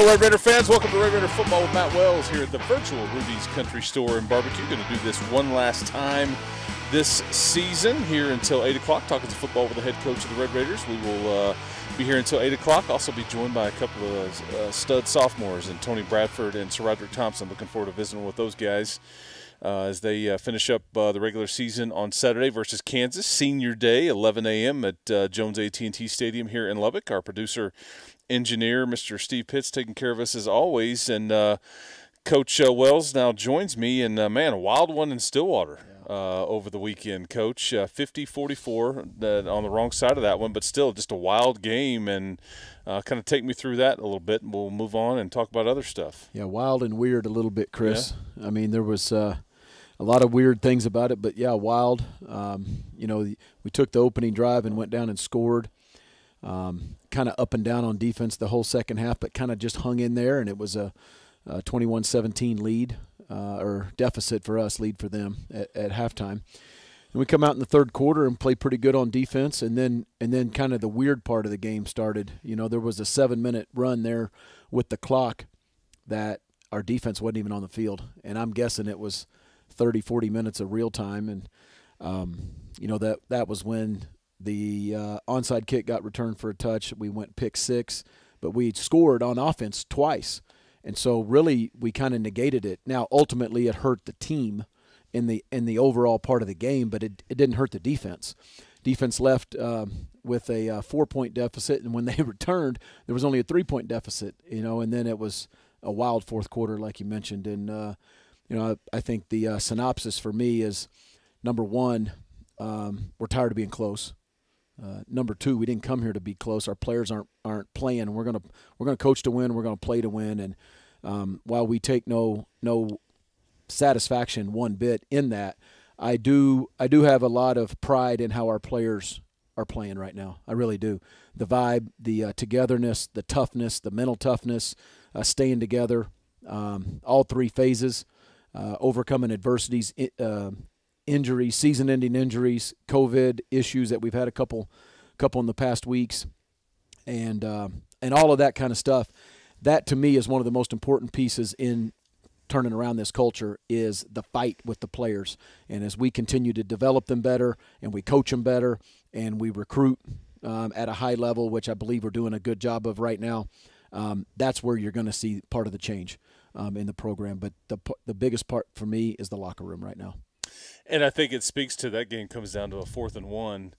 Hello, Red Raider fans. Welcome to Red Raider Football with Matt Wells here at the virtual Rudy's Country Store and Barbecue. Going to do this one last time this season here until 8 o'clock, talking to football with the head coach of the Red Raiders. We will uh, be here until 8 o'clock. Also be joined by a couple of uh, stud sophomores and Tony Bradford and SaRodorick Thompson. Looking forward to visiting with those guys. Uh, as they uh, finish up uh, the regular season on Saturday versus Kansas, Senior Day, 11 a.m. at uh, Jones AT&T Stadium here in Lubbock. Our producer, engineer, Mr. Steve Pitts, taking care of us as always, and uh, Coach uh, Wells now joins me. And man, a wild one in Stillwater over the weekend, Coach. 50-44 on the wrong side of that one, but still just a wild game. And kind of take me through that a little bit, and we'll move on and talk about other stuff. Yeah, wild and weird a little bit, Chris. Yeah. I mean, there was a lot of weird things about it, but yeah, wild. Um, you know, we took the opening drive and went down and scored. Um, kind of up and down on defense the whole second half, but kind of just hung in there, and it was a, a 21-17 lead uh, or deficit for us, lead for them at, at halftime. And we come out in the third quarter and play pretty good on defense, and then and then kind of the weird part of the game started. You know, there was a seven-minute run there with the clock that our defense wasn't even on the field, and I'm guessing it was – 30, 40 minutes of real time, and um, you know that that was when the uh, onside kick got returned for a touch. We went pick six, but we scored on offense twice, and so really we kind of negated it. Now ultimately it hurt the team in the in the overall part of the game, but it it didn't hurt the defense. Defense left um, with a uh, four point deficit, and when they returned, there was only a three point deficit. You know, and then it was a wild fourth quarter, like you mentioned, and uh, you know, I, I think the uh, synopsis for me is number one, um, we're tired of being close. Uh, number two, we didn't come here to be close. Our players aren't aren't playing. We're gonna we're gonna coach to win. We're gonna play to win. And um, while we take no no satisfaction one bit in that, I do I do have a lot of pride in how our players are playing right now. I really do. The vibe, the uh, togetherness, the toughness, the mental toughness, uh, staying together, um, all three phases uh, overcoming adversities, uh, injuries, season-ending injuries, COVID issues that we've had a couple, couple in the past weeks, and uh, and all of that kind of stuff. That to me is one of the most important pieces in turning around this culture is the fight with the players. And as we continue to develop them better, and we coach them better, and we recruit um, at a high level, which I believe we're doing a good job of right now, um, that's where you're going to see part of the change um, in the program. But the the biggest part for me is the locker room right now. And I think it speaks to that game comes down to a fourth and one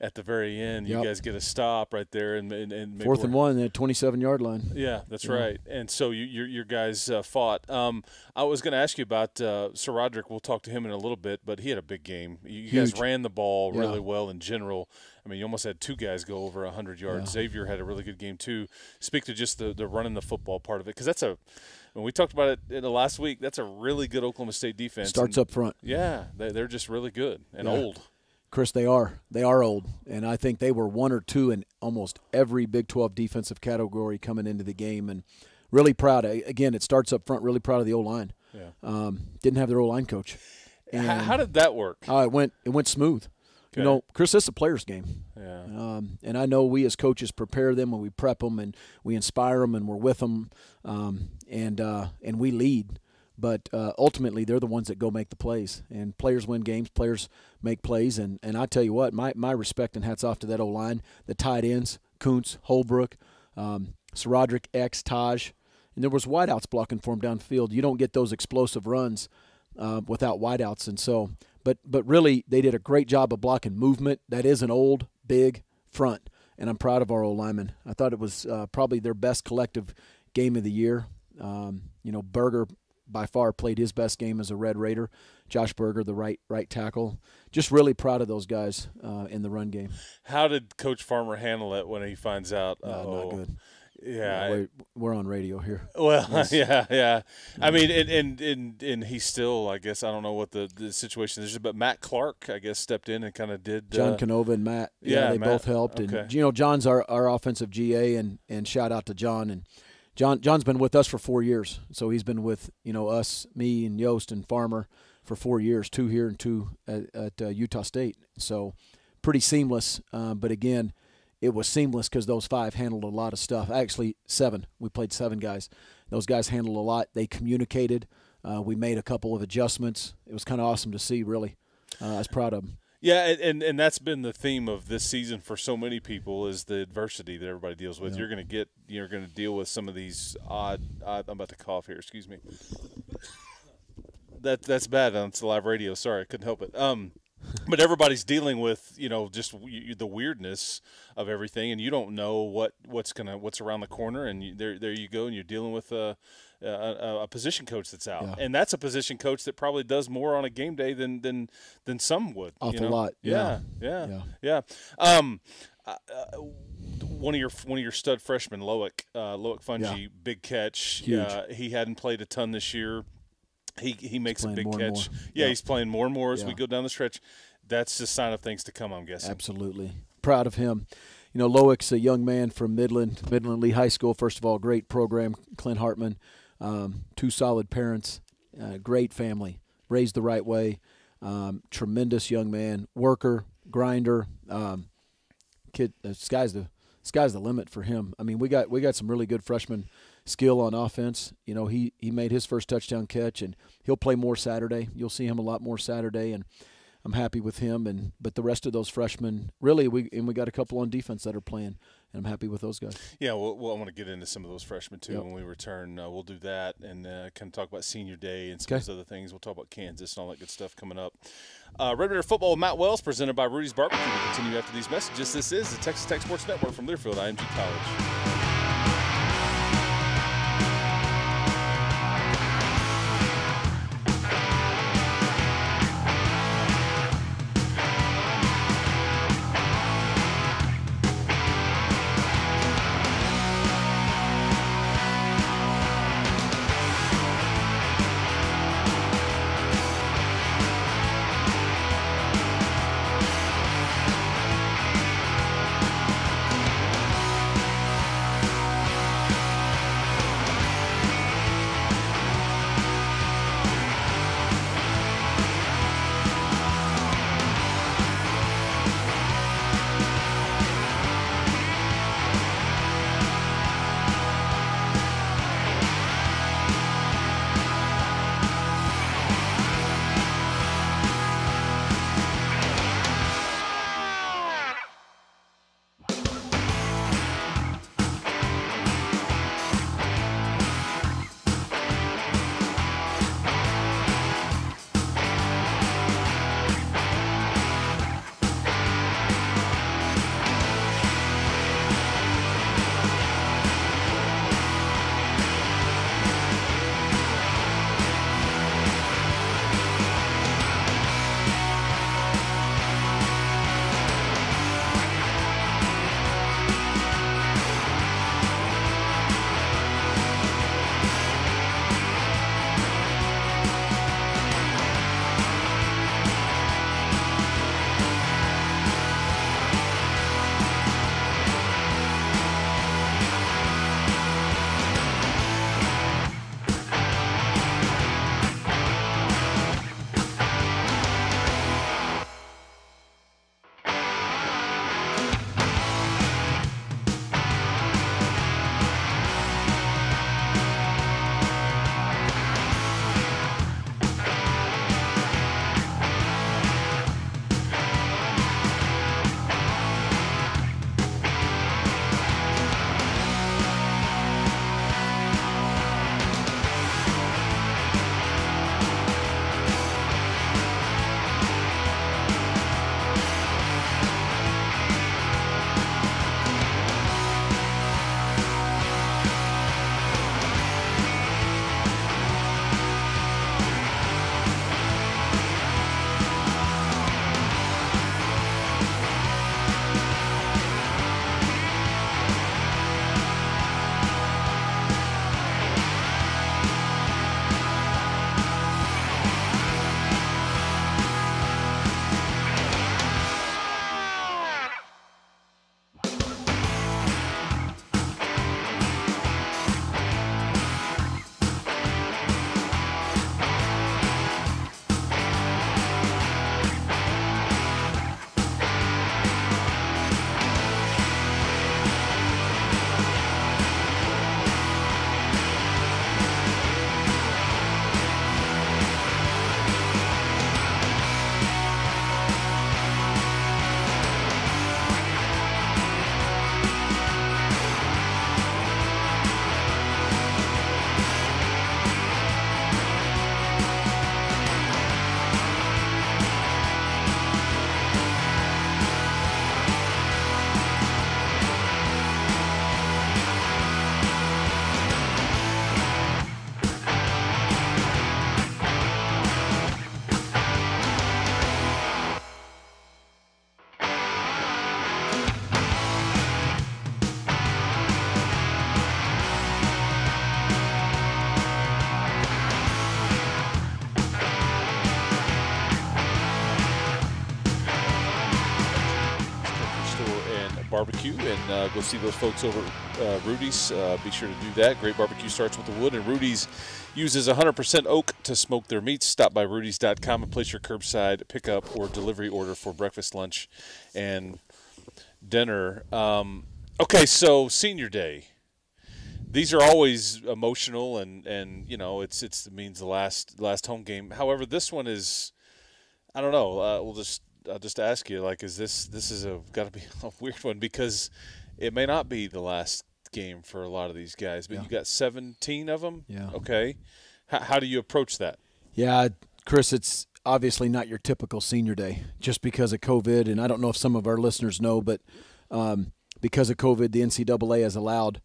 at the very end. You yep. guys get a stop right there, and, and, and fourth and one at twenty-seven yard line. Yeah, that's yeah. right. And so you, your your guys uh, fought. Um, I was going to ask you about uh, SaRodorick. We'll talk to him in a little bit, but he had a big game. You, you guys ran the ball yeah. really well in general. I mean, you almost had two guys go over hundred yards. Yeah. Xavier had a really good game too. Speak to just the the running the football part of it, because that's a when we talked about it in the last week, that's a really good Oklahoma State defense. Starts and, up front. Yeah, they, are just really good and yeah. old. Chris, they are. They are old, and I think they were one or two in almost every Big 12 defensive category coming into the game, and really proud. Again, it starts up front. Really proud of the O line. Yeah. Um, didn't have their O line coach. And, how, did that work? Oh, it went. It went smooth. Okay. You know, Chris, it's a player's game. Yeah. Um, and I know we as coaches prepare them and we prep them and we inspire them and we're with them, um, and uh, and we lead. But uh, ultimately, they're the ones that go make the plays. And players win games. Players make plays. And and I tell you what, my my respect and hats off to that O line, the tight ends, Koontz, Holbrook, um, Roderick, X, Taj. And there was wideouts blocking for him downfield. You don't get those explosive runs uh, without wideouts. And so but but really they did a great job of blocking movement. That is an old big front, and I'm proud of our old linemen. I thought it was uh, probably their best collective game of the year. Um, you know, Berger by far played his best game as a Red Raider. Josh Berger, the right right tackle, just really proud of those guys uh, in the run game. How did Coach Farmer handle it when he finds out? No, oh, not good. Yeah, we're, we're, on radio here. Well, yes. yeah, yeah. I mean, and, and and and he's still, I guess, I don't know what the, the situation is, but Matt Clark, I guess, stepped in and kind of did. John uh, Canova and Matt, yeah, yeah they Matt, both helped, okay. and you know, John's our, our offensive GA, and and shout out to John and. John John's been with us for four years, so he's been with you know us, me and Yost and Farmer for four years, two here and two at, at uh, Utah State. So pretty seamless. Uh, but again, it was seamless because those five handled a lot of stuff. Actually, seven. We played seven guys. Those guys handled a lot. They communicated. Uh, we made a couple of adjustments. It was kind of awesome to see. Really, uh, I was proud of them. Yeah, and and that's been the theme of this season for so many people is the adversity that everybody deals with. Yeah. You're going to get you're going to deal with some of these odd, odd. I'm about to cough here. Excuse me. That that's bad on live radio. Sorry, I couldn't help it. Um, but everybody's dealing with you know just the weirdness of everything, and you don't know what what's gonna what's around the corner, and you, there there you go, and you're dealing with a a, a position coach that's out, yeah. and that's a position coach that probably does more on a game day than than than some would. Awful you know? lot. Yeah, yeah, yeah. yeah. yeah. Um, uh, one of your one of your stud freshmen, Loic, uh, Loic yeah. big catch. Uh, he hadn't played a ton this year he he makes a big catch. Yeah, yep. he's playing more and more as yeah. we go down the stretch. That's a sign of things to come, I'm guessing. Absolutely. Proud of him. You know, Loic's a young man from Midland, Midland Lee High School. First of all, great program, Clint Hartman. Um, two solid parents, uh, great family, raised the right way. Um, tremendous young man, worker, grinder. Um, kid, the uh, sky's the sky's the limit for him. I mean, we got we got some really good freshmen skill on offense. You know, he he made his first touchdown catch, and he'll play more Saturday. You'll see him a lot more Saturday, and I'm happy with him. And but the rest of those freshmen, really, we and we got a couple on defense that are playing, and I'm happy with those guys. Yeah, well, well I want to get into some of those freshmen too yep. when we return. Uh, we'll do that and uh, kind of talk about senior day and some okay. of those other things. We'll talk about Kansas and all that good stuff coming up. Uh, Red Raider football with Matt Wells, presented by Rudy's Barbecue. We'll continue after these messages. This is the Texas Tech Sports Network from Learfield IMG College. And uh, go see those folks over uh, Rudy's. Uh, be sure to do that. Great barbecue starts with the wood, and Rudy's uses 100% oak to smoke their meats. Stop by Rudy's.com and place your curbside pickup or delivery order for breakfast, lunch, and dinner. Um, okay, so senior day. These are always emotional, and, and you know it's it's it means the last last home game. However, this one is, I don't know. Uh, we'll just I'll just ask you, like, is this this is a got to be a weird one because it may not be the last game for a lot of these guys, but Yeah. you got 17 of them. Yeah. Okay. How, how do you approach that? Yeah, Chris, it's obviously not your typical senior day just because of COVID. And I don't know if some of our listeners know, but um, because of COVID, the NCAA has allowed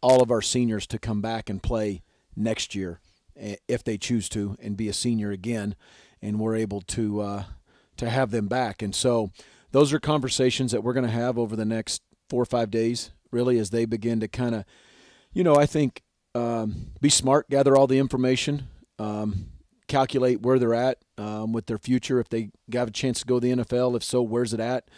all of our seniors to come back and play next year eh, if they choose to and be a senior again. And we're able to uh, to have them back. And so those are conversations that we're going to have over the next four or five days, really, as they begin to kind of, you know, I think um, be smart, gather all the information, um, calculate where they're at um, with their future. If they have a chance to go to the NFL, if so, where's it at?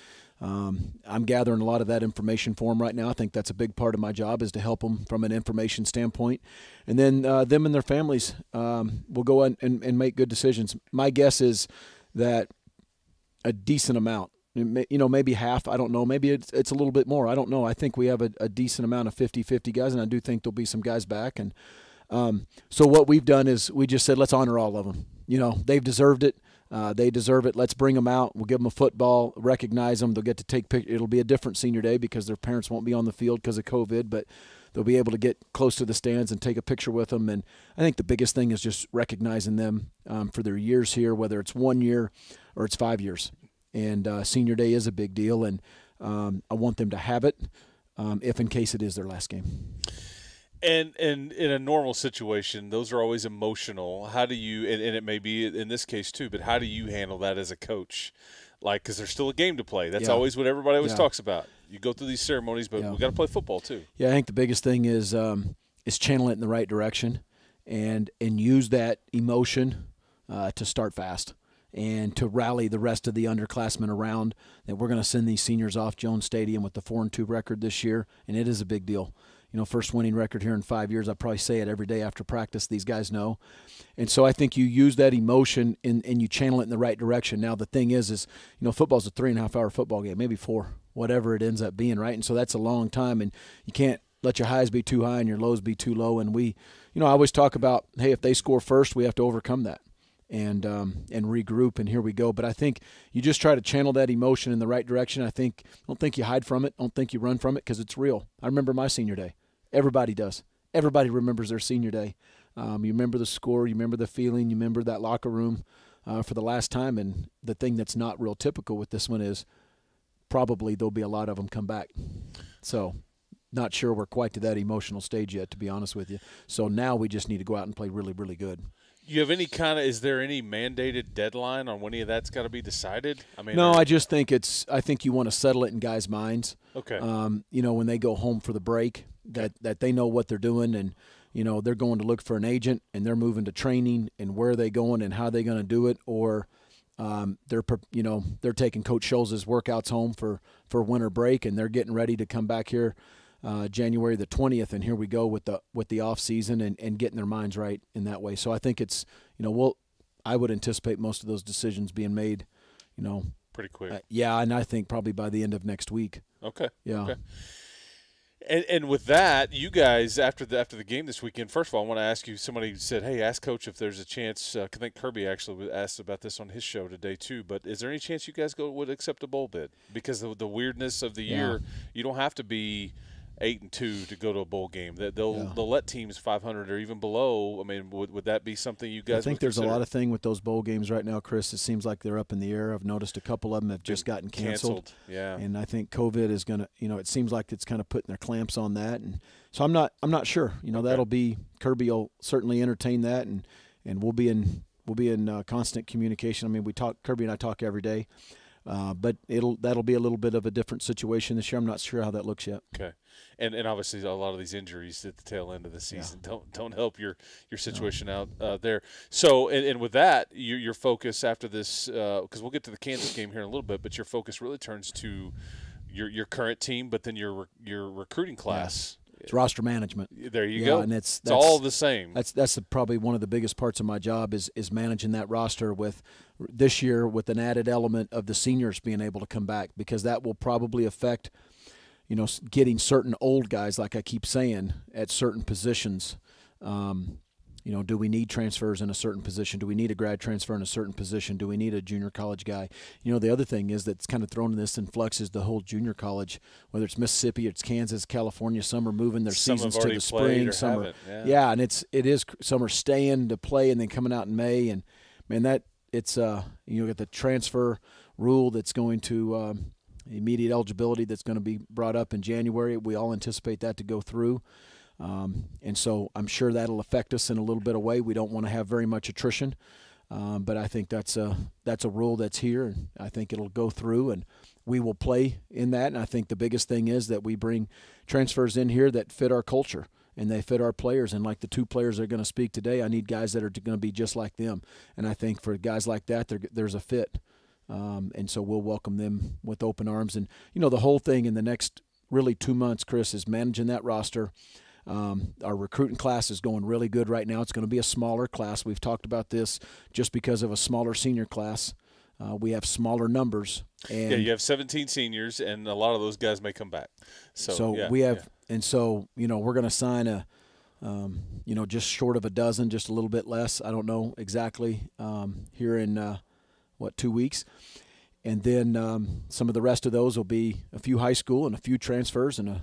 Um, I'm gathering a lot of that information for them right now. I think that's a big part of my job is to help them from an information standpoint, and then uh, them and their families um, will go and, and make good decisions. My guess is that a decent amount. You know, maybe half. I don't know. Maybe it's, it's a little bit more. I don't know. I think we have a, a decent amount of 50-50 guys, and I do think there'll be some guys back. And um, so what we've done is we just said let's honor all of them. You know, they've deserved it. Uh, they deserve it. Let's bring them out. We'll give them a football, recognize them. They'll get to take pictures. It'll be a different senior day because their parents won't be on the field because of COVID, but they'll be able to get close to the stands and take a picture with them. And I think the biggest thing is just recognizing them um, for their years here, whether it's one year or it's five years. And uh, senior day is a big deal, and um, I want them to have it um, if in case it is their last game. And and in a normal situation, those are always emotional. How do you? And, and it may be in this case too. But how do you handle that as a coach? Like, because there's still a game to play. That's Yeah. always what everybody always Yeah. talks about. You go through these ceremonies, but Yeah. we got to play football too. Yeah, I think the biggest thing is um, is channel it in the right direction, and and use that emotion uh, to start fast and to rally the rest of the underclassmen around. That we're going to send these seniors off Jones Stadium with the four and two record this year, and it is a big deal. You know, first winning record here in five years. I probably say it every day after practice. These guys know, and so I think you use that emotion and, and you channel it in the right direction. Now the thing is, is you know, football's a three and a half hour football game, maybe four, whatever it ends up being, right? And so that's a long time, and you can't let your highs be too high and your lows be too low. And we, you know, I always talk about, hey, if they score first, we have to overcome that and um, and regroup, and here we go. But I think you just try to channel that emotion in the right direction. I think don't think you hide from it. Don't think you run from it because it's real. I remember my senior day. Everybody does. Everybody remembers their senior day. Um, you remember the score. You remember the feeling. You remember that locker room uh, for the last time. And the thing that's not real typical with this one is probably there'll be a lot of them come back. So not sure we're quite to that emotional stage yet, to be honest with you. So now we just need to go out and play really, really good. You have any kind of? Is there any mandated deadline on when any of that's got to be decided? I mean, No, I just think it's. I think you want to settle it in guys' minds. okay. Um, you know, when they go home for the break, that that they know what they're doing, and you know they're going to look for an agent, and they're moving to training, and where are they going, and how they going to do it, or um, they're you know they're taking Coach Scholes' workouts home for for winter break, and they're getting ready to come back here. Uh, January the twentieth, and here we go with the with the off season and, and getting their minds right in that way. So I think it's you know we'll I would anticipate most of those decisions being made, you know, Pretty quick. uh, yeah, and I think probably by the end of next week. okay. Yeah. Okay. And and with that, you guys after the after the game this weekend, first of all, I want to ask you. Somebody said, "Hey, ask Coach if there's a chance." Uh, I think Kirby actually asked about this on his show today too. But is there any chance you guys go would accept a bowl bid because of the weirdness of the Yeah. year? You don't have to be eight and two to go to a bowl game. That they'll Yeah. they'll let teams 500 or even below. I mean, would, would that be something you guys? I think there's a lot of thing with those bowl games right now, Chris. It seems like they're up in the air. I've noticed a couple of them have just gotten canceled, Yeah. and I think COVID is gonna, you know, it seems like it's kind of putting their clamps on that, and so I'm not, I'm not sure. You know, Okay. that'll be Kirby will certainly entertain that, and and we'll be in, we'll be in uh, constant communication. I mean, we talk, Kirby and I talk every day, uh, but it'll that'll be a little bit of a different situation this year. I'm not sure how that looks yet. Okay, and and obviously a lot of these injuries at the tail end of the season don't don't help your your situation out uh, there. So and, and with that, your your focus after this because we'll get to the Kansas game here in a little bit, but your focus really turns to your your current team, but then your your recruiting class. It's roster management. There you Yeah, go. and it's- it's all the same. That's that's the, probably one of the biggest parts of my job is is managing that roster with this year with an added element of the seniors being able to come back because that will probably affect you know getting certain old guys like I keep saying at certain positions. Um, you know, do we need transfers in a certain position? Do we need a grad transfer in a certain position? Do we need a junior college guy? You know, the other thing is that's kind of thrown in this in flux is the whole junior college, whether it's Mississippi, it's Kansas, California. Some are moving their Some seasons to the spring. Some are, yeah. yeah, and it's it is some are staying to play and then coming out in May, and man, that it's uh you know got the transfer rule that's going to um, immediate eligibility that's going to be brought up in January. We all anticipate that to go through. Um, and so I'm sure that'll affect us in a little bit of way. We don't want to have very much attrition, um, but I think that's a that's a rule that's here, and I think it'll go through, and we will play in that. And I think the biggest thing is that we bring transfers in here that fit our culture and they fit our players. And like the two players that are going to speak today, I need guys that are going to be just like them. And I think for guys like that, there's a fit. Um, and so we'll welcome them with open arms. And you know, the whole thing in the next really two months, Chris, is managing that roster. Um, our recruiting class is going really good right now. It's going to be a smaller class. We've talked about this just because of a smaller senior class. Uh, we have smaller numbers, and yeah, you have 17 seniors, and a lot of those guys may come back. So, so yeah, we have, yeah. and so you know, we're going to sign a, um, you know, just short of a dozen, just a little bit less. I don't know exactly um, here in uh, what two weeks, and then um, some of the rest of those will be a few high school and a few transfers and a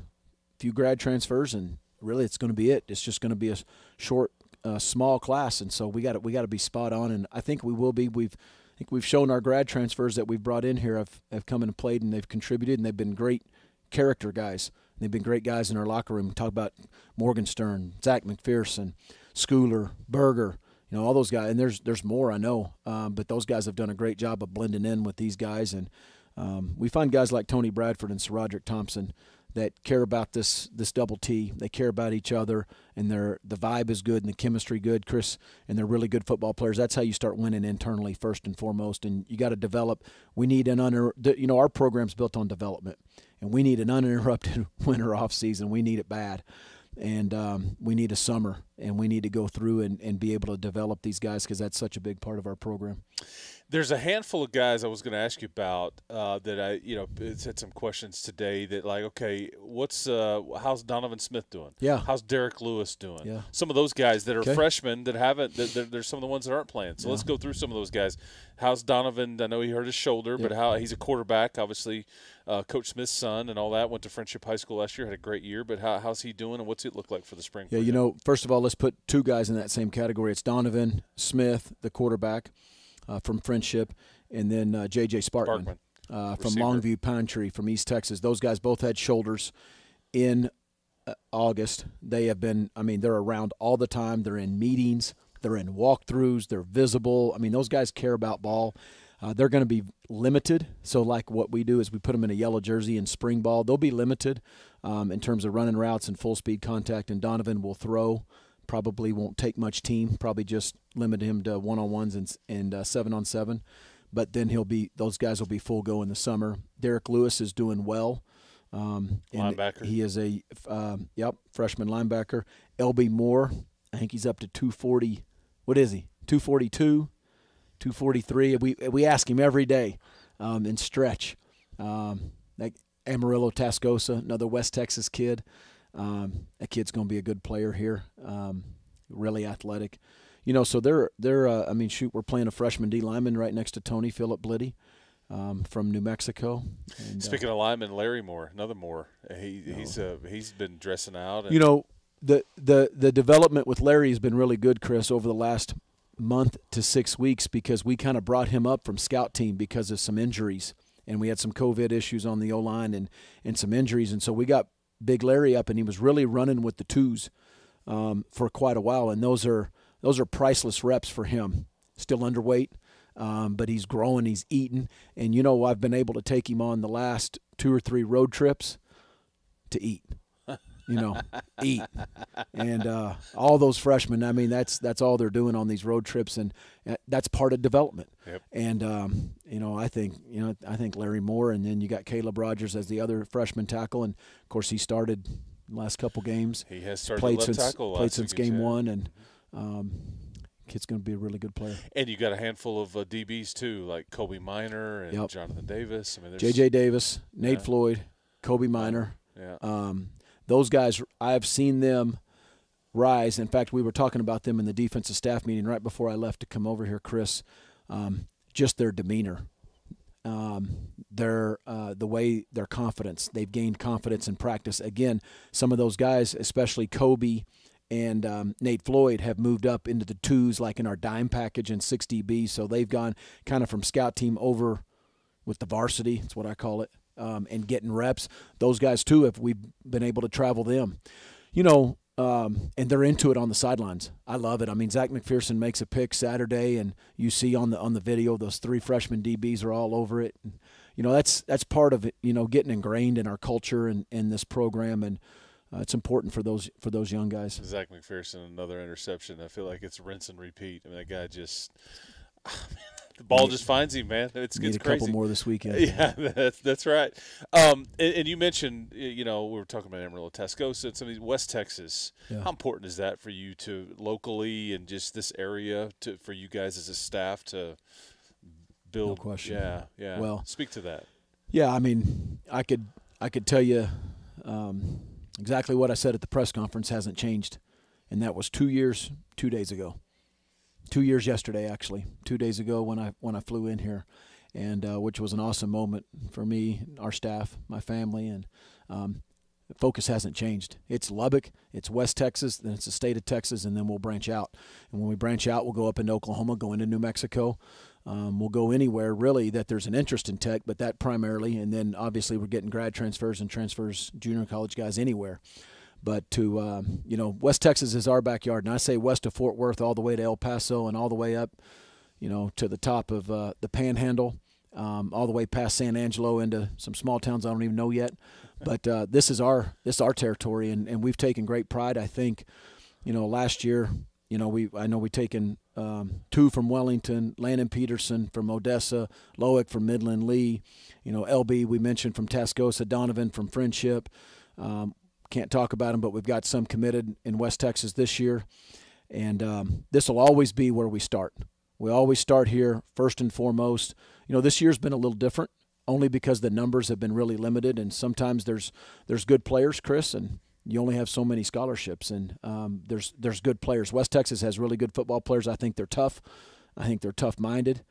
few grad transfers, and really it's going to be it. It's just going to be a short, uh, small class, and so we got we got to be spot on, and I think we will be. We've I think we've shown our grad transfers that we've brought in here have, have come and played and they've contributed and they've been great character guys. They've been great guys in our locker room. Talk about Morgenstern, Zech McPhearson, Schooler, Berger, you know all those guys. And there's there's more I know, um, but those guys have done a great job of blending in with these guys. And um, we find guys like Tony Bradford and SaRodorick Thompson that care about this this double T. They care about each other, and their the vibe is good and the chemistry good, Chris. And they're really good football players. That's how you start winning internally first and foremost. And you got to develop. We need an under. You know, our program's built on development, and we need an uninterrupted winter off season. We need it bad. And um, we need a summer, and we need to go through and, and be able to develop these guys because that's such a big part of our program. There's a handful of guys I was going to ask you about uh, that I, you know, it's had some questions today that like, okay, what's uh, how's Donovan Smith doing? Yeah. How's Derek Lewis doing? Yeah. Some of those guys that are Okay. freshmen that haven't, that, there's some of the ones that aren't playing. So let's go through some of those guys. How's Donovan? I know he hurt his shoulder, but how he's a quarterback, obviously, uh, Coach Smith's son and all that. Went to Frenship High School last year, had a great year. But how, how's he doing, and what's it look like for the spring? Yeah, you know, first of all, let's put two guys in that same category. It's Donovan Smith, the quarterback uh, from Frenship, and then uh, J.J. Sparkman, Sparkman, uh, from. Longview Pine Tree from East Texas. Those guys both had shoulders in uh, August. They have been, I mean, they're around all the time. They're in meetings, they're in walkthroughs, they're visible. I mean, those guys care about ball. Uh, they're going to be limited. So, like what we do is we put them in a yellow jersey in spring ball. They'll be limited um, in terms of running routes and full speed contact. And Donovan will throw. Probably won't take much team. Probably just limit him to one on ones and and uh, seven on seven. But then he'll be those guys will be full go in the summer. Derek Lewis is doing well. Um, Linebacker. He is a um, yep freshman linebacker. LB Moore, I think he's up to 240. What is he? 242, 243. We we ask him every day um, in stretch. Um, like Amarillo Tascosa, another West Texas kid. Um, that kid's going to be a good player here. Um, really athletic. You know, so they're they're. Uh, I mean, shoot, we're playing a freshman D lineman right next to Tony Philip Blidi um, from New Mexico. And, uh, Speaking of lineman, Larry Moore, another Moore. He he's uh, he's been dressing out. And you know the the the development with Larry has been really good, Chris, over the last month to six weeks because we kind of brought him up from scout team because of some injuries and we had some COVID issues on the O line and and some injuries, and so we got Big Larry up and he was really running with the twos um, for quite a while, and those are those are priceless reps for him. Still underweight. Um, but he's growing, he's eating, and you know I've been able to take him on the last two or three road trips to eat you know, eat. And uh, all those freshmen, I mean, that's that's all they're doing on these road trips, and uh, that's part of development. Yep. And um, you know, I think you know, I think Larry Moore, and then you got Caleb Rogers as the other freshman tackle, and of course he started the last couple games. He has started played left since tackle played since game one, and um, kid's going to be a really good player. And you got a handful of uh, DBs too, like Kobee Minor and Yep. Jonathan Davis. I mean, J.J. Davis, Nate Yeah. Floyd, Kobee Minor. Yeah. Um, those guys, I've seen them rise. In fact, we were talking about them in the defensive staff meeting right before I left to come over here, Chris. Um, just their demeanor, um, their uh, the way their confidence. They've gained confidence in practice. Again, some of those guys, especially Kobee and um, Nate Floyd, have moved up into the twos, like in our dime package and 6DB. So they've gone kind of from scout team over with the varsity. That's what I call it. Um, and getting reps. Those guys too, if we've been able to travel them, you know, um, and they're into it on the sidelines. I love it. I mean, Zech McPhearson makes a pick Saturday, and you see on the on the video those three freshman DBs are all over it. And, you know, that's that's part of it. You know, getting ingrained in our culture and in this program, and uh, it's important for those for those young guys. Zech McPhearson, another interception. I feel like it's rinse and repeat. I mean, that guy just the ball Need- just finds him, man. It's Need a couple more this weekend. Yeah, that's that's right. Um, and, and you mentioned, you know, we were talking about Amarillo, Tascosa, and some of these West Texas. Yeah. How important is that for you to locally and just this area to for you guys as a staff to build? question. Yeah, yeah. Well- speak to that. Yeah, I mean, I could I could tell you um, exactly what I said at the press conference hasn't changed, and that was two years, two days ago, two years yesterday actually, two days ago when I when I flew in here, and uh, which was an awesome moment for me, our staff, my family, and um, focus hasn't changed. It's Lubbock, it's West Texas, then it's the state of Texas, and then we'll branch out. And when we branch out, we'll go up into Oklahoma, go into New Mexico. Um, we'll go anywhere really that there's an interest in tech, but that primarily, and then obviously we're getting grad transfers and transfers, junior college guys anywhere. But to um, you know, West Texas is our backyard, and I say west of Fort Worth all the way to El Paso and all the way up, you know, to the top of uh, the Panhandle, um, all the way past San Angelo into some small towns I don't even know yet. But uh, this is our this is our territory, and, and we've taken great pride. I think, you know, last year, you know, we I know we taken um, two from Wellington, Landon Peterson from Odessa, Loic from Midland Lee, you know, LB we mentioned from Tascosa, Donovan from Frenship. Um, can't talk about them, but we've got some committed in West Texas this year, and um, this will always be where we start. We always start here first and foremost. You know, this year's been a little different, only because the numbers have been really limited, and sometimes there's there's good players, Chris, and you only have so many scholarships, and um, there's there's good players. West Texas has really good football players. I think they're tough. I think they're tough minded.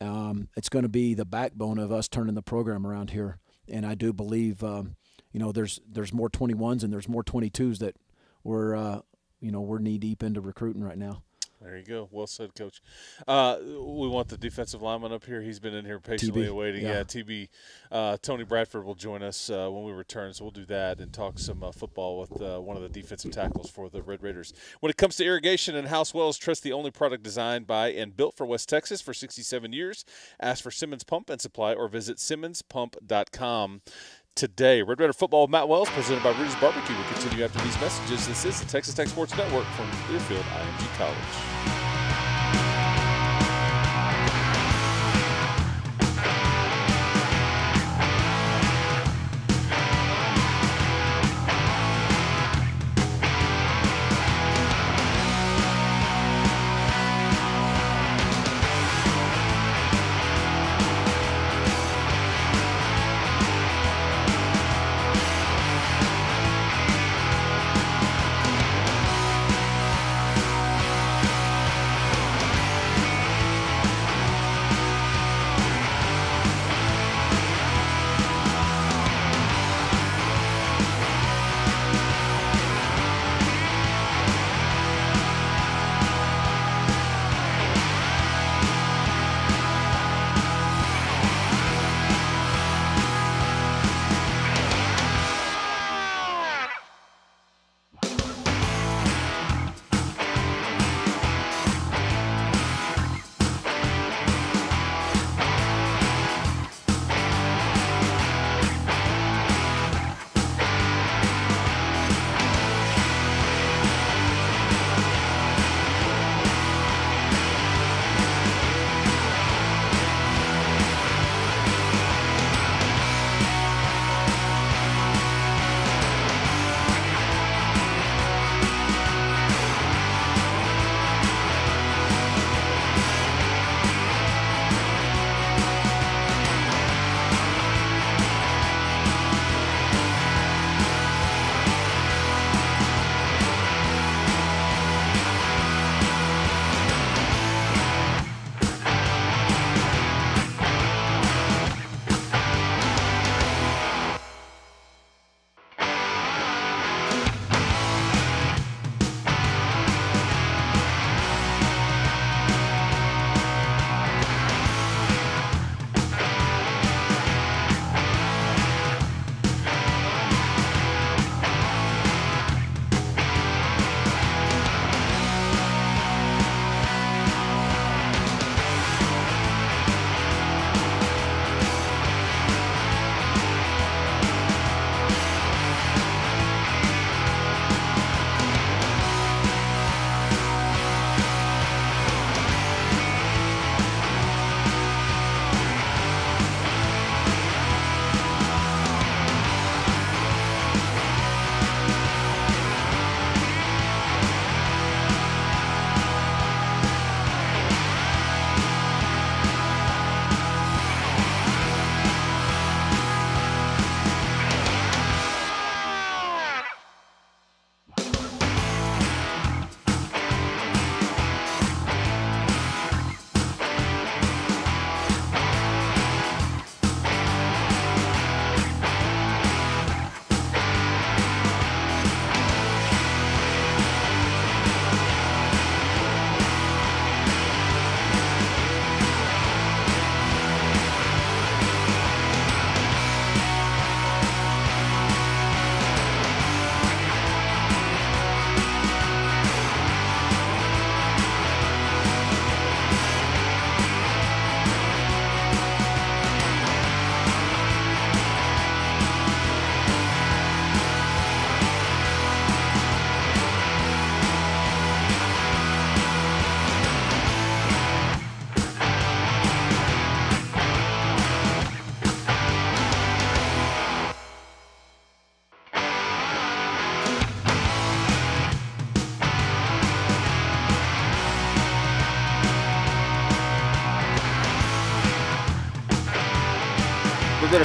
Um, it's going to be the backbone of us turning the program around here, and I do believe, um, you know, there's there's more 21s and there's more 22s that we're uh, you know we're knee deep into recruiting right now. There you go. Well said, Coach. Uh, we want the defensive lineman up here. He's been in here patiently TB, awaiting. yeah. Yeah, TB. Uh, Tony Bradford will join us uh, when we return, so we'll do that and talk some uh, football with uh, one of the defensive tackles for the Red Raiders. When it comes to irrigation and house wells, trust the only product designed by and built for West Texas for 67 years. Ask for Simmons Pump and Supply or visit SimmonsPump.com. Today, Red Raider football with Matt Wells, presented by Rudy's Barbecue. will continue after these messages. This is the Texas Tech Sports Network from Learfield IMG College.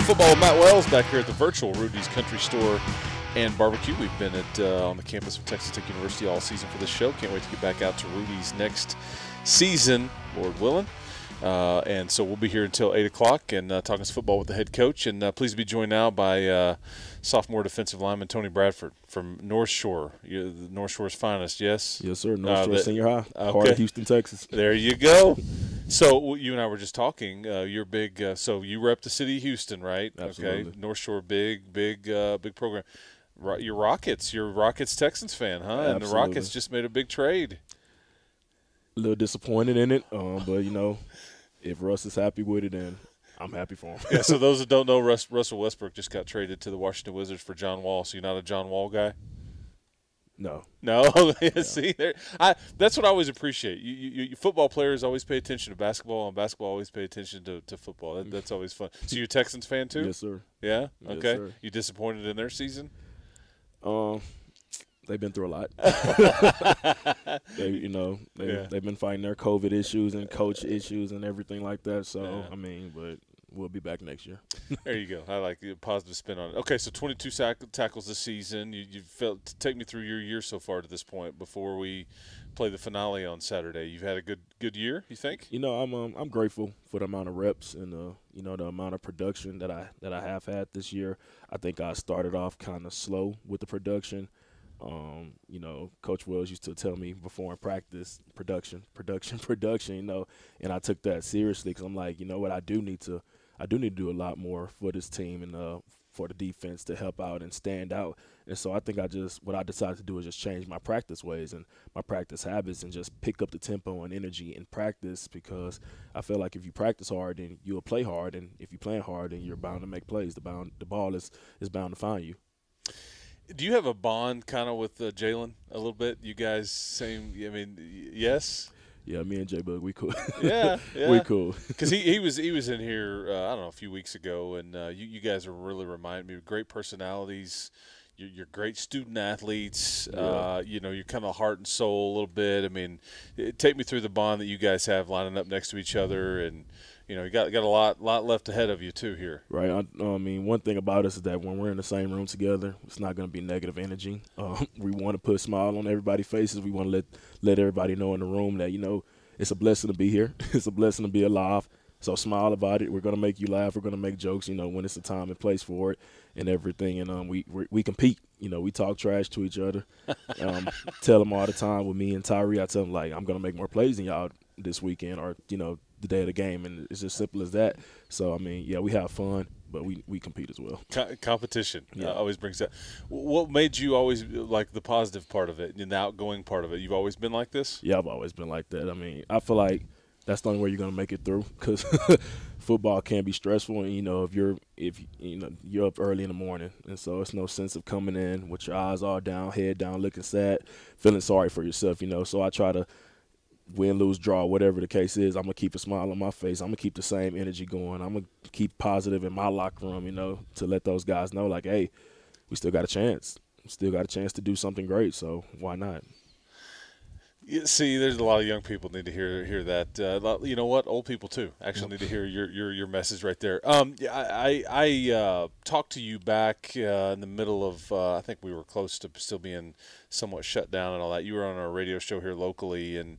Football with Matt Wells back here at the virtual Rudy's Country Store and Barbecue. We've been at uh, on the campus of Texas Tech University all season for this show. Can't wait to get back out to Rudy's next season, Lord willing. Uh, and so we'll be here until 8 o'clock and uh, talking football with the head coach. And uh, please be joined now by uh, sophomore defensive lineman Tony Bradford from North Shore, you the North Shore's finest, yes? Yes, sir. North Uh, Shore Senior High, okay. Of Houston, Texas. There you go. So you and I were just talking. Uh, you're big. Uh, so you rep the city of Houston, right? Absolutely. Okay. North Shore, big, big, uh, big program. Ro- Your Rockets. You're a Rockets Texans fan, huh? And the Rockets just made a big trade. A little disappointed in it, um, but you know, if Russ is happy with it, then I'm happy for him. Yeah. So those that don't know, Russ, Russell Westbrook just got traded to the Washington Wizards for John Wall. So you're not a John Wall guy. No, No, see, there. I that's what I always appreciate. You, you, you football players always pay attention to basketball, and basketball always pay attention to, to football. That, that's always fun. So you're a Texans fan too? yes, sir. Yeah. Yes, Okay. sir. You disappointed in their season? Um, they've been through a lot. they, you know, they, Yeah. they've been fighting their COVID issues and coach issues and everything like that. So Yeah. I mean, but we'll be back next year. There you go. I like the positive spin on it. Okay, so 22 sack- tackles this season. You, you felt take me through your year so far to this point before we play the finale on Saturday. You've had a good good year, you think? You know, I'm um, I'm grateful for the amount of reps and uh, you know the amount of production that I that I have had this year. I think I started off kind of slow with the production. Um, you know, Coach Wells used to tell me before in practice, production, production, production. You know, and I took that seriously because I'm like, you know what, I do need to, I do need to do a lot more for this team and uh, for the defense to help out and stand out. And so I think I just what I decided to do is just change my practice ways and my practice habits and just pick up the tempo and energy in practice because I feel like if you practice hard then you'll play hard and if you play hard then you're bound to make plays. The bound the ball is is bound to find you. Do you have a bond kind of with uh, Jaylon a little bit? You guys same? I mean, yes. Yeah, me and J Bug, we cool. Yeah, yeah. we cool. Because he, he was he was in here uh, I don't know a few weeks ago, and uh, you you guys are really reminding me of great personalities. You're, you're great student athletes. Uh, you know, you're kind of heart and soul a little bit. I mean, it, take me through the bond that you guys have lining up next to each other, and you know, you got got a lot lot left ahead of you too here. Right. I, I mean, one thing about us is that when we're in the same room together, it's not going to be negative energy. Um, we want to put a smile on everybody's faces. We want to let let everybody know in the room that you know it's a blessing to be here. it's a blessing to be alive. So smile about it. We're going to make you laugh. We're going to make jokes. You know, when it's the time and place for it, and everything. And um, we we, we compete. You know, we talk trash to each other. Um, tell them all the time with me and Tyree. I tell them like I'm going to make more plays than y'all this weekend, or you know, the day of the game, and it's just simple as that. So I mean, yeah, we have fun, but we we compete as well. Co- competition uh, always brings that. What made you always like the positive part of it and the outgoing part of it? You've always been like this. Yeah, I've always been like that. I mean, I feel like that's the only way you're gonna make it through because football can be stressful. And you know, if you're if you know you're up early in the morning, and so it's no sense of coming in with your eyes all down, head down, looking sad, feeling sorry for yourself. You know, so I try to win, lose, draw, whatever the case is. I'm gonna keep a smile on my face. I'm gonna keep the same energy going. I'm gonna keep positive in my locker room. You know, to let those guys know like, hey, we still got a chance. Still got a chance to do something great. So why not? See, there's a lot of young people need to hear hear that. Uh, you know what? Old people too actually need to hear your your, your message right there. Um, yeah, I I, I uh, talked to you back uh, in the middle of uh, I think we were close to still being somewhat shut down and all that. You were on our radio show here locally and.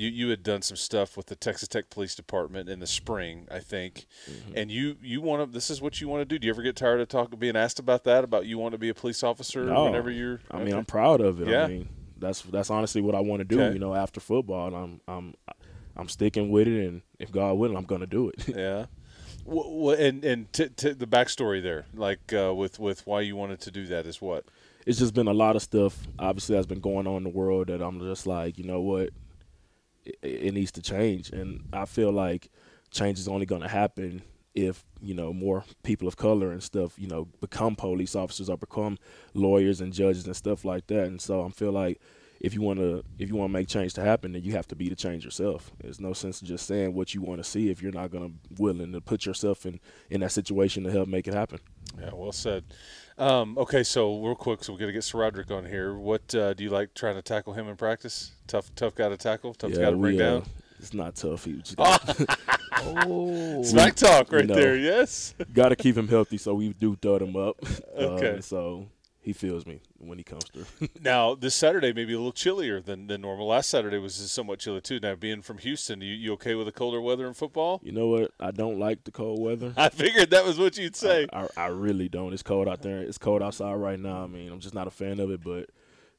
You, you had done some stuff with the Texas Tech Police Department in the spring, I think, and you you want to. This is what you want to do. Do you ever get tired of talking, being asked about that? About you want to be a police officer No. whenever you're. I mean, okay. I'm proud of it. Yeah. I mean, that's that's honestly what I want to do. Okay. You know, after football, and I'm I'm I'm sticking with it, and if God willing, I'm going to do it. Yeah. Wh- and and t- t- the backstory there, like uh, with with why you wanted to do that, is what? it's just been a lot of stuff, obviously, that's been going on in the world that I'm just like, you know what, it, it needs to change, and I feel like change is only going to happen if you know more people of color and stuff, you know, become police officers or become lawyers and judges and stuff like that. And so I feel like if you want to if you want to make change to happen, then you have to be the change yourself. There's no sense just saying what you want to see if you're not going to willing to put yourself in in that situation to help make it happen. Yeah, well said. Um, okay, so real quick, so we're gonna get SaRodorick on here. What uh, do you like trying to tackle him in practice? Tough, tough guy to tackle. Tough guy to bring we, uh, down. It's not tough. He just Oh, Smack talk right know. there. Yes. got to keep him healthy, so we do throw him up. Okay. Uh, so he feels me when he comes through. Now this Saturday may be a little chillier than, than normal. Last Saturday was somewhat chilly too. Now being from Houston, you, you okay with the colder weather in football? you know what? I don't like the cold weather. I figured that was what you'd say. I, I really don't. It's cold out there. It's cold outside right now. I mean, I'm just not a fan of it. But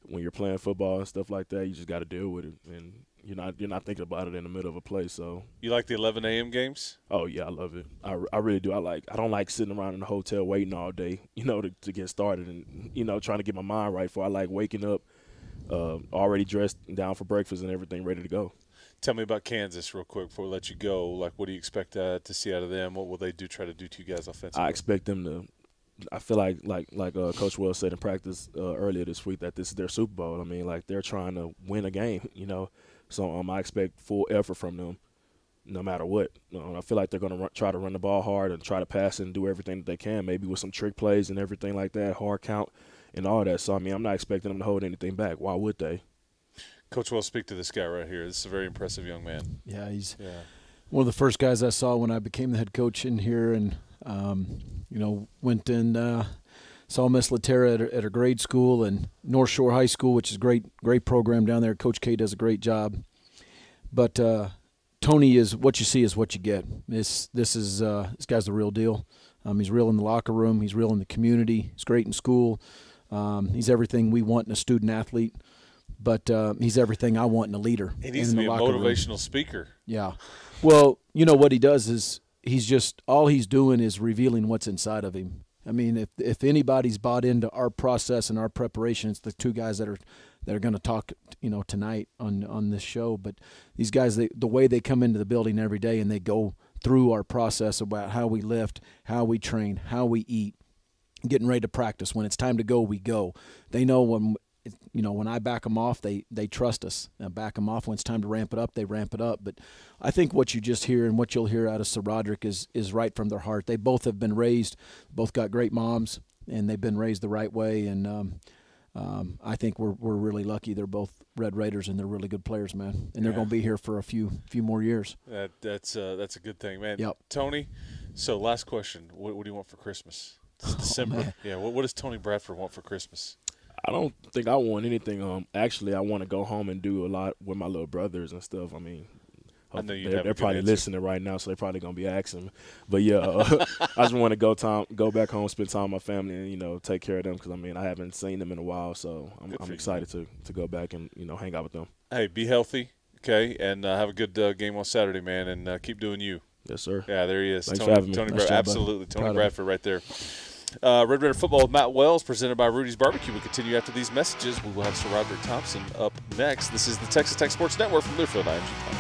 when you're playing football and stuff like that, you just got to deal with it, and you're not you're not thinking about it in the middle of a play. So, You like the 11 a.m. games? oh yeah, I love it. I, I really do. I like. I don't like sitting around in the hotel waiting all day, you know, to, to get started and you know trying to get my mind right. For I like waking up, uh, already dressed, down for breakfast and everything, ready to go. Tell me about Kansas real quick before we let you go. Like, what do you expect uh, to see out of them? What will they do? Try to do to you guys offensively? I expect them to. I feel like like like uh, Coach Wells said in practice uh, earlier this week that this is their Super Bowl. I mean, like they're trying to win a game, you know. So um, I expect full effort from them, no matter what. Um, I feel like they're going to try to run the ball hard and try to pass and do everything that they can, maybe with some trick plays and everything like that, hard count and all that. So I mean, I'm not expecting them to hold anything back. Why would they? Coach will speak to this guy right here. This is a very impressive young man. yeah, he's Yeah. one of the first guys I saw when I became the head coach in here, and um, you know went and uh, saw Miss Latera at her, at her grade school and North Shore High School, which is a great great program down there. Coach K does a great job, but uh, Tony is what you see is what you get. This this is uh, this guy's the real deal. Um, he's real in the locker room. He's real in the community. He's great in school. Um, he's everything we want in a student athlete. But uh, he's everything I want in a leader. He needs in to the be a locker room. motivational speaker. Yeah. Well, you know what he does is he's just all he's doing is revealing what's inside of him. I mean, if if anybody's bought into our process and our preparation, it's the two guys that are that are going to talk, you know, tonight on on this show. But these guys, they, the way they come into the building every day and they go through our process about how we lift, how we train, how we eat, getting ready to practice. When it's time to go, we go. They know when you know when I back them off, they they trust us. I back them off when it's time to ramp it up, they ramp it up. But I think what you just hear and what you'll hear out of SaRodorick is is right from their heart. They both have been raised, both got great moms, and they've been raised the right way. And um, um, I think we're we're really lucky. They're both Red Raiders, and they're really good players, man. And they're going to be here for a few few more years. That that's uh, that's a good thing, man. Yep. Tony. So last question: What, what do you want for Christmas? It's December. Oh, yeah. What, what does Tony Bradford want for Christmas? I don't think I want anything. Um, actually, I want to go home and do a lot with my little brothers and stuff. I mean, I know they're, they're probably answer. listening right now, so they're probably gonna be asking. But yeah, uh, I just want to go time, go back home, spend time with my family, and you know, take care of them because I mean, I haven't seen them in a while, so I'm, I'm you, excited to to go back and you know, hang out with them. Hey, be healthy, okay, and uh, have a good uh, game on Saturday, man, and uh, keep doing you. Yes, sir. Yeah, there he is. Thanks Tony, for having me. Tony job, absolutely. Tony Proud Bradford right there. Uh, Red Raider Football with Matt Wells, presented by Rudy's Barbecue. We continue after these messages. We will have SaRodorick Thompson up next. This is the Texas Tech Sports Network from Learfield IMG.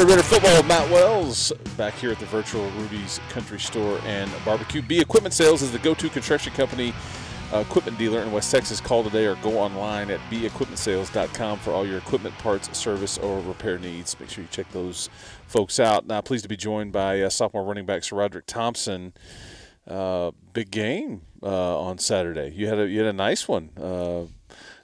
Red Raider football Matt Wells back here at the virtual Rudy's Country Store and Barbecue. B Equipment Sales is the go-to construction company uh, equipment dealer in West Texas. Call today or go online at beequipmentsales.com for all your equipment parts, service, or repair needs. Make sure you check those folks out. Now, pleased to be joined by uh, sophomore running back SaRodorick Thompson. Uh, big game uh, on Saturday. You had a you had a nice one.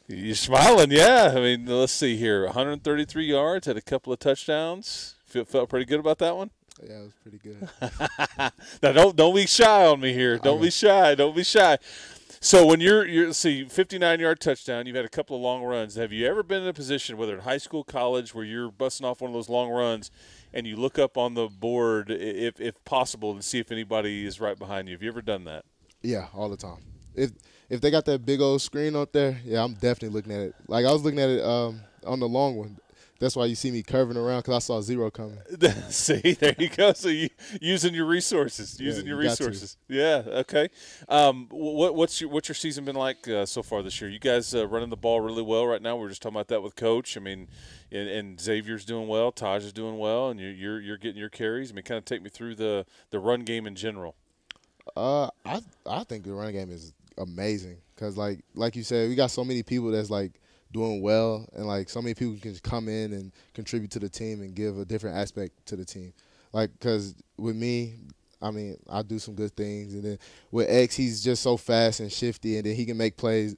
You're smiling, yeah. I mean, let's see here. 133 yards, had a couple of touchdowns. Feel, felt pretty good about that one. Yeah, it was pretty good. now, don't don't be shy on me here. Don't be shy. Don't be shy. So when you're you're see 59 yard touchdown, you've had a couple of long runs. Have you ever been in a position, whether in high school, college, where you're busting off one of those long runs, and you look up on the board, if if possible, and see if anybody is right behind you? Have you ever done that? Yeah, all the time. If if they got that big old screen up there, yeah, I'm definitely looking at it. Like I was looking at it um, on the long one. That's why you see me curving around because I saw zero coming. see, there you go. So you using your resources, using Yeah, your you resources. Yeah. Okay. Um, what, what's your what's your season been like uh, so far this year? You guys uh, running the ball really well right now. We are just talking about that with Coach. I mean, and, and Xavier's doing well, Tahj is doing well, and you're you're, you're getting your carries. I mean, kind of take me through the the run game in general. Uh, I I think the running game is amazing because like like you said, we got so many people that's like doing well, and like so many people can come in and contribute to the team and give a different aspect to the team. Like because with me, I mean I do some good things, and then with X, he's just so fast and shifty, and then he can make plays.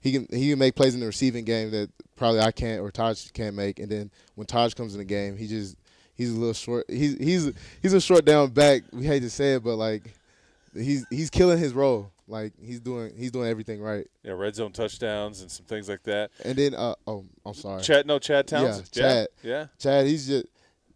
He can he can make plays in the receiving game that probably I can't or Tahj can't make, and then when Tahj comes in the game, he just he's a little short. He's he's he's a short down back. We hate to say it, but like he's he's killing his role. Like he's doing he's doing everything right. Yeah, red zone touchdowns and some things like that. And then uh oh I'm sorry. Chad, no, Chad Townsend. Yeah, Chad. Yeah. Chad, he's just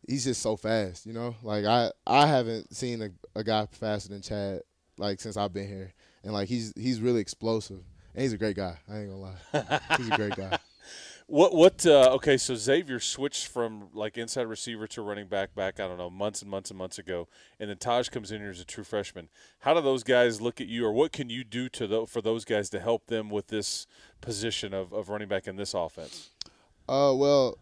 he's just so fast, you know. Like I I haven't seen a, a guy faster than Chad like since I've been here, and like he's he's really explosive, and he's a great guy. I ain't gonna lie, he's a great guy. What what? Uh, okay, so Xavier switched from like inside receiver to running back back. I don't know months and months and months ago, and then Tahj comes in here as a true freshman. How do those guys look at you, or what can you do to tho- for those guys to help them with this position of, of running back in this offense? Uh, well,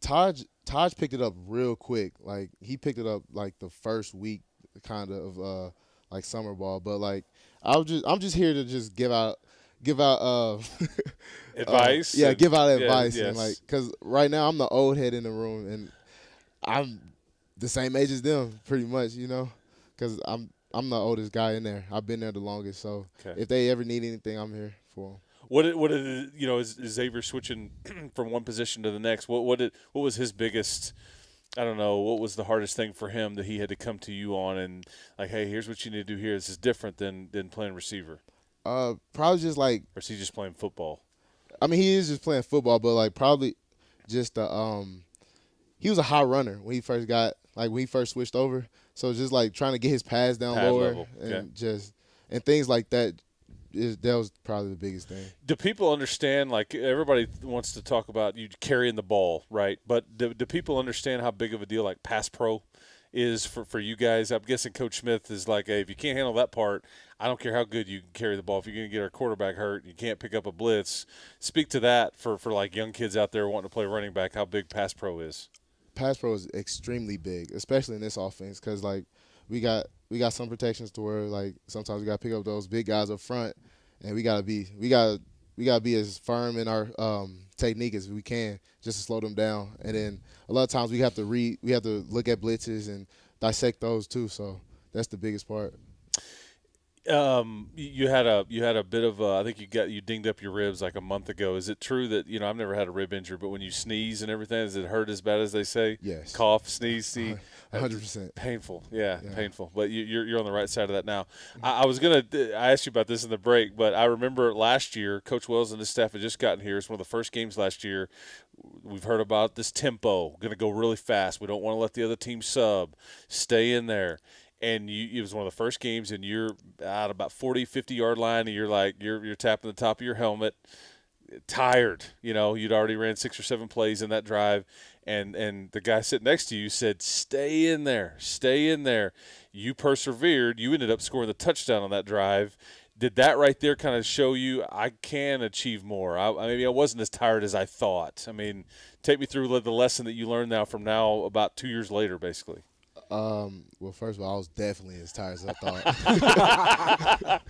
Tahj Tahj picked it up real quick. Like he picked it up like the first week, kind of uh like summer ball. But like I was just I'm just here to just give out give out uh Advice. Uh, yeah, and- give out yeah, advice yes. and like because right now I'm the old head in the room and I'm the same age as them pretty much, you know, because I'm I'm the oldest guy in there. I've been there the longest, so Okay. if they ever need anything, I'm here for them. What what did you know? Is, is Xavier switching from one position to the next? What what did what was his biggest? I don't know. What was the hardest thing for him that he had to come to you on and like, hey, here's what you need to do here. This is different than than playing receiver, Uh, probably just like or is he just playing football? I mean, he is just playing football, but like probably just the um, he was a high runner when he first got like when he first switched over. So just like trying to get his pads down Pad lower level, and yeah. just and things like that. Is, that was probably the biggest thing. do people understand like everybody wants to talk about you carrying the ball right but do, do people understand how big of a deal like pass pro is for, for you guys. I'm guessing coach smith is like hey if you can't handle that part i don't care how good you can carry the ball. If you're going to get our quarterback hurt you can't pick up a blitz. Speak to that for, for like young kids out there wanting to play running back how big pass pro is. Pass pro is extremely big, especially in this offense, because like we got we got some protections to where like sometimes we got to pick up those big guys up front, and we gotta be we got to we gotta be as firm in our um, technique as we can just to slow them down. And then a lot of times we have to read, we have to look at blitzes and dissect those too. So that's the biggest part. um, you- had a you had a bit of a, I think you got you dinged up your ribs like a month ago. Is it true that you know I've never had a rib injury, but when you sneeze and everything, does it hurt as bad as they say? Yes. Cough, sneeze, see, hundred percent. painful. Yeah, Yeah. painful. But you, you're you're on the right side of that now. I, I was gonna uh, I asked you about this in the break, but I remember last year, Coach Wells and his staff had just gotten here. It's one of the first games last year. We've heard about this tempo, going to go really fast. We don't want to let the other team sub. Stay in there. And you, it was one of the first games, and you're at about 40, 50 yard line, and you're like, you're, you're tapping the top of your helmet, tired. You know, you'd already ran six or seven plays in that drive, and and the guy sitting next to you said, "Stay in there, stay in there." You persevered. You ended up scoring the touchdown on that drive. did that right there kind of show you I can achieve more? I, maybe I wasn't as tired as I thought. I mean, take me through the lesson that you learned now from now about two years later, basically. Um, well, first of all, I was definitely as tired as I thought.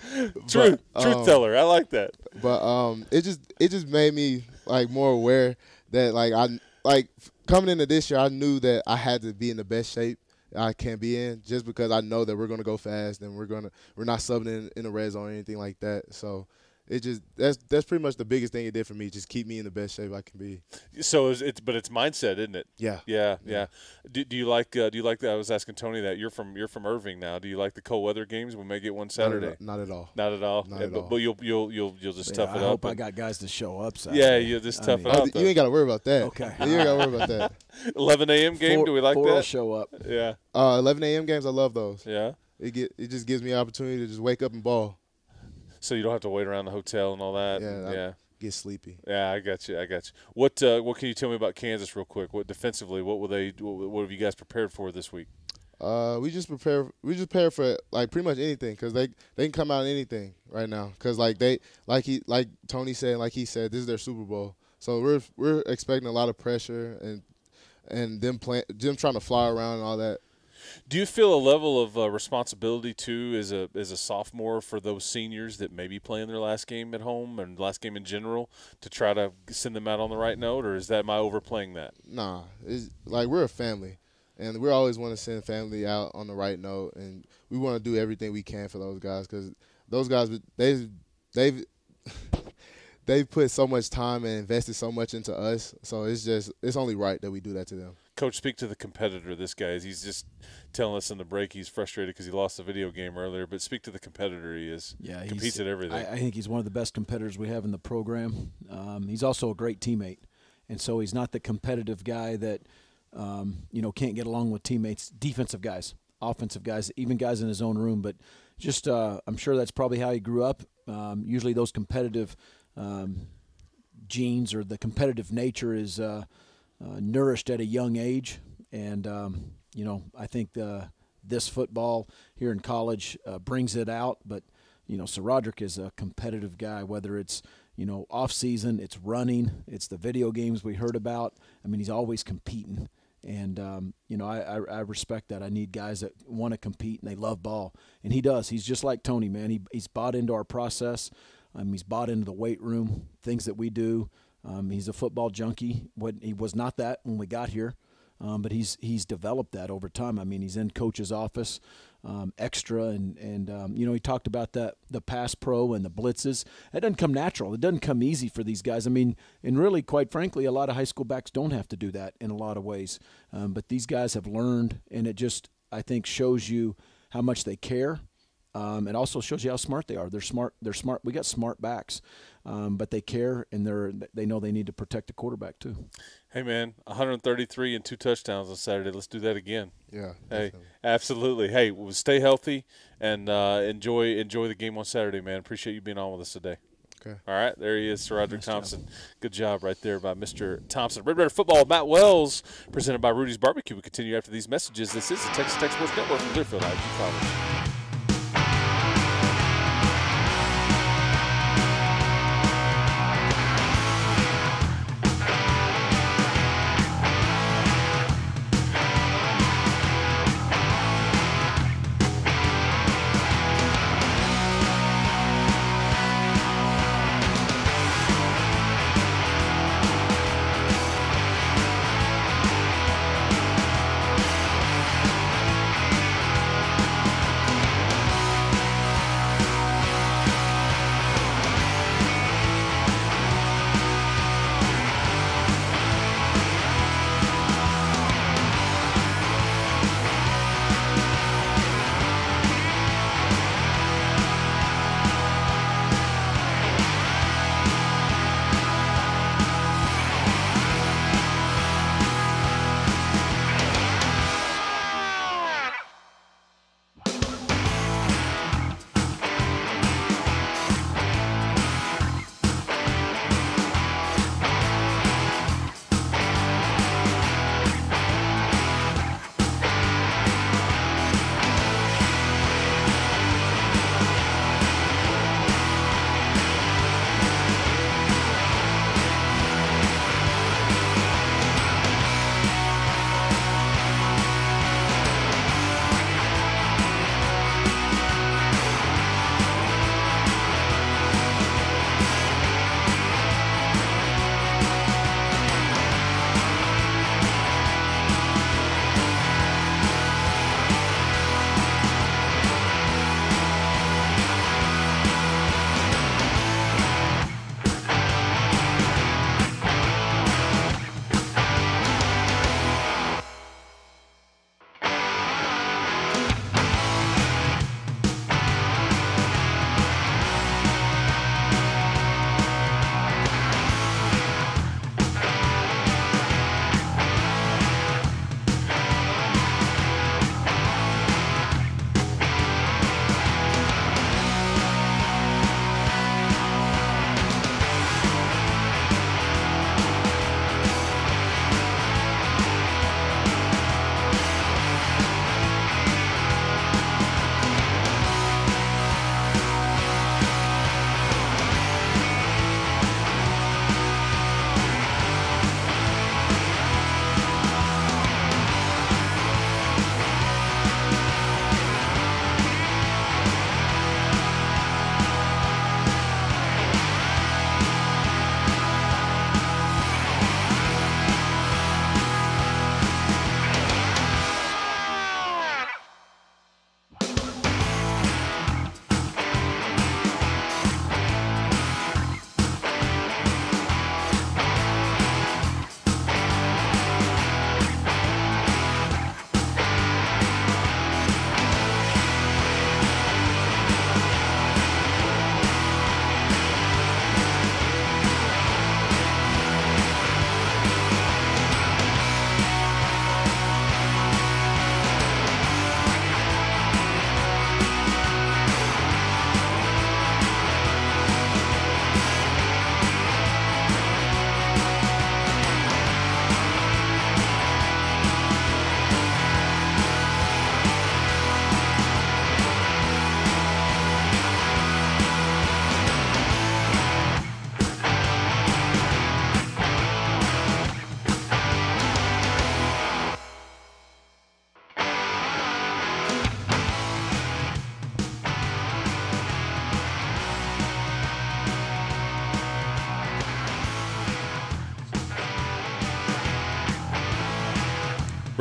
truth, but, truth um, teller. I like that. But um, it just it just made me like more aware that like I like coming into this year, I knew that I had to be in the best shape I can be in, just because I know that we're gonna go fast and we're gonna we're not subbing in, in the red zone or anything like that. So it just that's that's pretty much the biggest thing it did for me. Just keep me in the best shape I can be. So it's, it's but it's mindset, isn't it? Yeah, yeah, yeah. yeah. Do, do you like uh, do you like that? I was asking Tony that you're from you're from Irving now. Do you like the cold weather games? We may get one Saturday. Not at, all. Not at all. Not yeah, at but, all. but you'll you'll you'll you'll just yeah, tough it I up. hope I got guys to show up. Saturday. Yeah, you just tough I it up. You ain't got to worry about that. Okay, you ain't got to worry about that. 11 a.m. game. Four, do we like four that? show up. Yeah. Uh, 11 a.m. games. I love those. Yeah. It get it just gives me an opportunity to just wake up and ball. So you don't have to wait around the hotel and all that. Yeah. Yeah get sleepy. Yeah, I got you. I got you. What uh, What can you tell me about Kansas, real quick? What defensively? What will they? What, what have you guys prepared for this week? Uh, we just prepare. We just prepare for like pretty much anything because they they can come out anything right now because like they like he like Tony said like he said this is their Super Bowl so we're we're expecting a lot of pressure and and them playing them trying to fly around and all that do you feel a level of uh, responsibility too, as a as a sophomore, for those seniors that may be playing their last game at home and last game in general, to try to send them out on the right note, or is that my overplaying that? Nah, it's like we're a family, and we always want to send family out on the right note, and we want to do everything we can for those guys because those guys they they've they've put so much time and invested so much into us. So it's just it's only right that we do that to them. Coach, speak to the competitor. This guy is. He's just telling us in the break he's frustrated because he lost the video game earlier. But speak to the competitor he is. Yeah, he competes at everything. I, I, think he's one of the best competitors we have in the program. Um, he's also a great teammate, and so he's not the competitive guy that um, you know can't get along with teammates. Defensive guys, offensive guys, even guys in his own room. But just uh, I'm sure that's probably how he grew up. Um, usually those competitive um, genes or the competitive nature is uh, uh, nourished at a young age. And, um, you know, I think uh, this football here in college uh, brings it out. But, you know, SaRodorick is a competitive guy, whether it's, you know, off season, it's running, it's the video games we heard about. I mean, he's always competing. And um, you know, I, I, I, respect that. I need guys that want to compete and they love ball, and he does. He's just like Tony, man. He, he's bought into our process. Um, he's bought into the weight room, things that we do. Um, he's a football junkie. What he was not that when we got here, um, but he's he's developed that over time. I mean, he's in coach's office, um, extra, and and um, you know he talked about that the pass pro and the blitzes. It doesn't come natural. It doesn't come easy for these guys. I mean, and really, quite frankly, a lot of high school backs don't have to do that in a lot of ways. Um, but these guys have learned, and it just I think shows you how much they care um, it also shows you how smart they are. They're smart. They're smart. We got smart backs, um, but they care and they're they know they need to protect the quarterback too. Hey man, 133 and two touchdowns on Saturday. Let's do that again. Yeah. Hey, definitely. absolutely. Hey, stay healthy and uh, enjoy enjoy the game on Saturday, man. Appreciate you being on with us today. Okay. All right, there he is, SaRodorick nice Thompson. Job. Good job right there by Mr. Thompson. Red Raider Football, Matt Wells, presented by Rudy's Barbecue. We continue after these messages. This is the Texas Tech Sports Network from Learfield IMG College.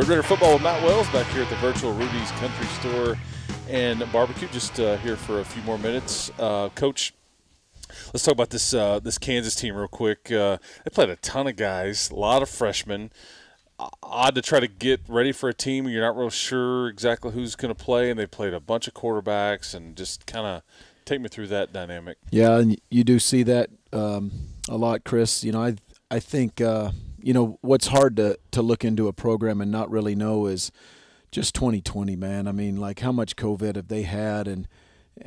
Red football with Matt Wells back here at the virtual Rudy's Country Store and Barbecue. Just uh, here for a few more minutes, uh, Coach. Let's talk about this uh, this Kansas team real quick. Uh, they played a ton of guys, a lot of freshmen. Odd to try to get ready for a team you're not real sure exactly who's going to play, and they played a bunch of quarterbacks and just kind of take me through that dynamic. Yeah, and you do see that um, a lot, Chris. You know, I I think uh, you know what's hard to to look into a program and not really know is just 2020, man. I mean, like how much COVID have they had, and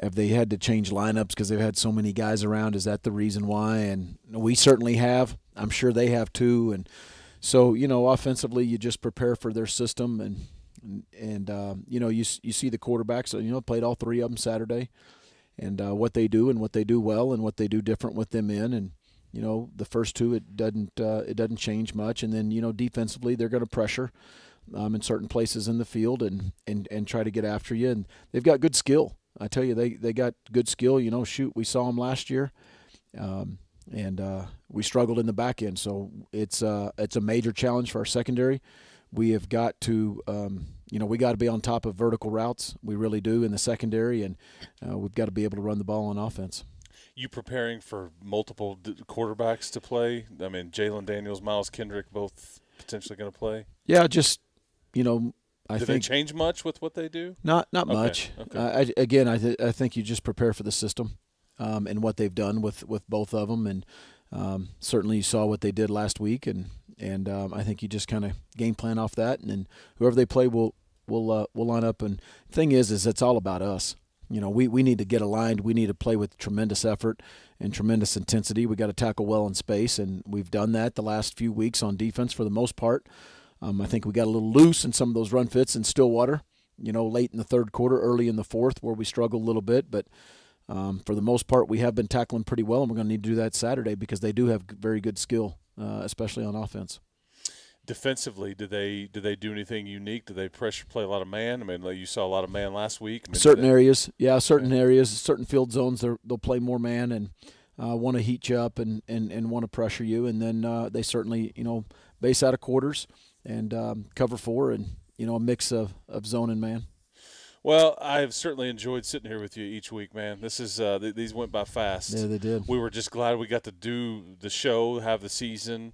have they had to change lineups because they've had so many guys around? Is that the reason why? And we certainly have. I'm sure they have too. And so, you know, offensively, you just prepare for their system, and and, uh, you know, you you see the quarterbacks. You know, played all three of them Saturday, and uh, what they do and what they do well and what they do different with them in and you know the first two it doesn't uh, it doesn't change much. And then you know defensively they're going to pressure um, in certain places in the field and, and and try to get after you. And they've got good skill. I tell you they they got good skill. You know shoot we saw them last year um, and uh, we struggled in the back end. So it's uh, it's a major challenge for our secondary. We have got to um, you know we got to be on top of vertical routes. We really do in the secondary and uh, we've got to be able to run the ball on offense you preparing for multiple d- quarterbacks to play? I mean, Jalon Daniels, Miles Kendrick, both potentially going to play. Yeah, just you know, I do think they change much with what they do? Not not okay. much. Okay. Uh, I, again, I th- I think you just prepare for the system um, and what they've done with with both of them, and um, certainly you saw what they did last week, and and um, I think you just kind of game plan off that, and then whoever they play will will uh, will line up. And thing is, is it's all about us. You know, we, we need to get aligned. We need to play with tremendous effort and tremendous intensity. We got to tackle well in space, and we've done that the last few weeks on defense for the most part. Um, I think we got a little loose in some of those run fits in Stillwater. You know, late in the third quarter, early in the fourth, where we struggled a little bit, but um, for the most part, we have been tackling pretty well, and we're going to need to do that Saturday because they do have very good skill, uh, especially on offense defensively, did they did they do anything unique? Do they pressure play a lot of man? I mean, like you saw a lot of man last week. I mean, certain they, areas, yeah, certain areas, certain field zones, they'll play more man and uh, want to heat you up and, and, and want to pressure you. And then uh, they certainly, you know, base out of quarters and um, cover four and you know a mix of, of zone and man. Well, I've certainly enjoyed sitting here with you each week, man. This is uh, th- these went by fast. Yeah, they did. We were just glad we got to do the show, have the season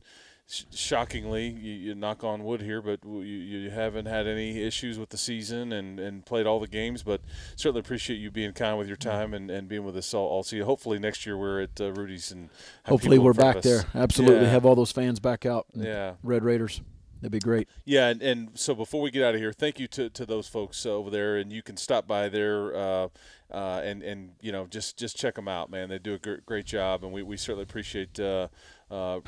shockingly, you, you, knock on wood here, but you, you haven't had any issues with the season and, and played all the games. But certainly appreciate you being kind with your time and, and being with us all, all season. Hopefully next year we're at uh, Rudy's and hopefully we're back there. Absolutely, yeah. have all those fans back out. Yeah, Red Raiders. That'd be great. Yeah, and, and so before we get out of here, thank you to, to those folks over there, and you can stop by there uh, uh, and and you know just just check them out, man. They do a great, great job, and we, we certainly appreciate uh, uh,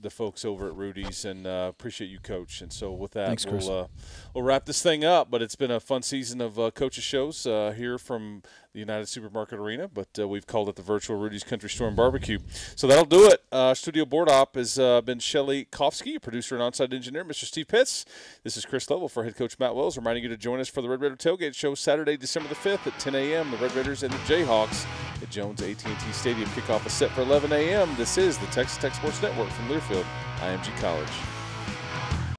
the folks over at Rudy's, and uh, appreciate you, Coach. And so with that, Thanks, we'll uh, we'll wrap this thing up. But it's been a fun season of uh, coaches shows uh, here from the United Supermarket Arena, but uh, we've called it the virtual Rudy's Country Store and Barbecue. So that'll do it. Uh, studio board op has been Shelly Kofsky, producer and on-site engineer, Mr. Steve Pitts. This is Chris Level for head coach Matt Wells, reminding you to join us for the Red Raider Tailgate Show Saturday, December the 5th at 10 a.m. The Red Raiders and the Jayhawks at Jones AT&T Stadium. Kickoff is set for 11 a.m. This is the Texas Tech Sports Network from Learfield, IMG College.